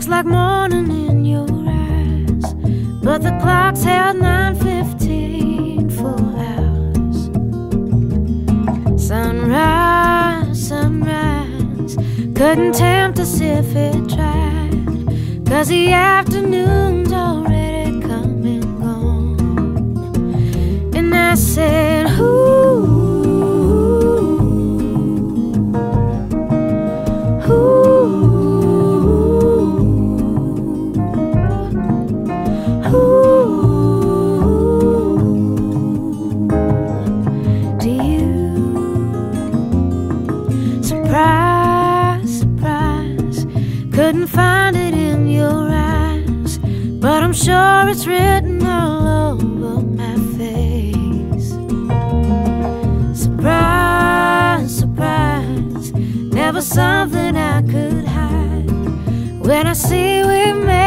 looks like morning in your eyes, but the clock's held 9:15 for hours. Sunrise, sunrise, couldn't tempt us if it tried, cause the afternoon's already come and gone. And I said, Ooh. But I'm sure it's written all over my face. Surprise, surprise, never something I could hide. When I see we made